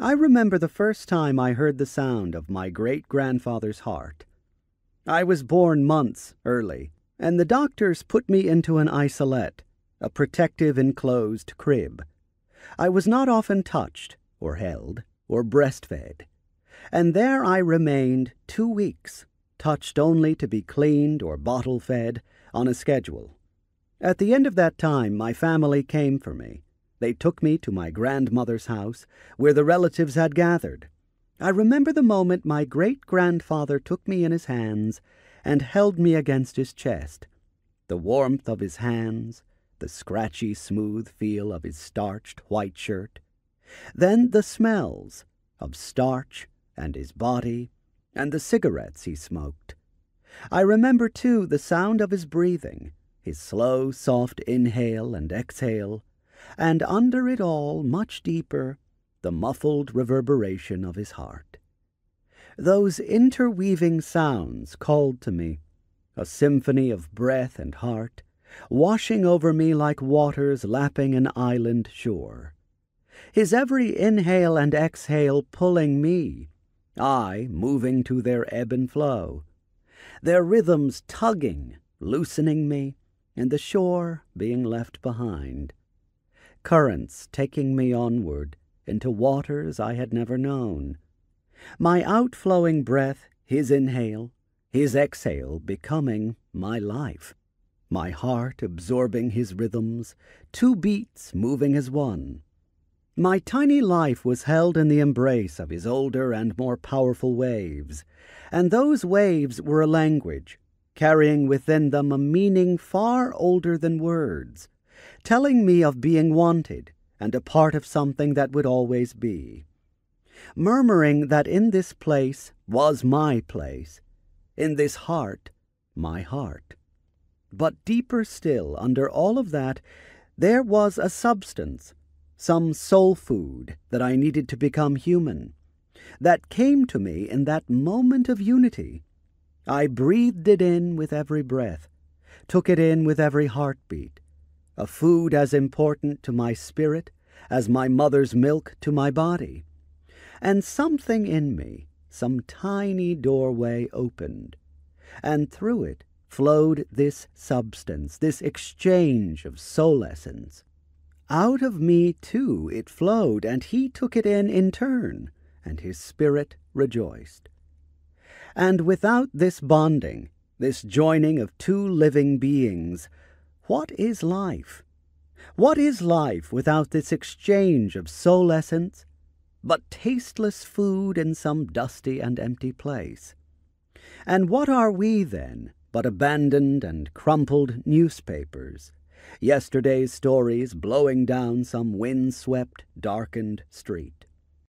I remember the first time I heard the sound of my great grandfather's heart. I was born months early, and the doctors put me into an isolette, a protective enclosed crib. I was not often touched, or held, or breastfed, and there I remained two weeks, touched only to be cleaned or bottle fed on a schedule. At the end of that time, my family came for me. They took me to my grandmother's house, where the relatives had gathered. I remember the moment my great grandfather took me in his hands and held me against his chest. The warmth of his hands, the scratchy, smooth feel of his starched white shirt. Then the smells of starch and his body and the cigarettes he smoked. I remember, too, the sound of his breathing, his slow, soft inhale and exhale, and under it all, much deeper, the muffled reverberation of his heart. Those interweaving sounds called to me, a symphony of breath and heart, washing over me like waters lapping an island shore. His every inhale and exhale pulling me, I moving to their ebb and flow, their rhythms tugging, loosening me, and the shore being left behind. Currents taking me onward into waters I had never known. My outflowing breath, his inhale, his exhale becoming my life. My heart absorbing his rhythms, two beats moving as one. My tiny life was held in the embrace of his older and more powerful waves, and those waves were a language, carrying within them a meaning far older than words, telling me of being wanted and a part of something that would always be, murmuring that in this place was my place, in this heart my heart. But deeper still, under all of that, there was a substance, some soul food that I needed to become human, that came to me in that moment of unity. I breathed it in with every breath, took it in with every heartbeat, a food as important to my spirit as my mother's milk to my body. And something in me, some tiny doorway opened, and through it flowed this substance, this exchange of soul essence. Out of me, too, it flowed, and he took it in in turn, and his spirit rejoiced. And without this bonding, this joining of two living beings, what is life? What is life without this exchange of soul essence, but tasteless food in some dusty and empty place? And what are we, then, but abandoned and crumpled newspapers, yesterday's stories blowing down some wind-swept, darkened street?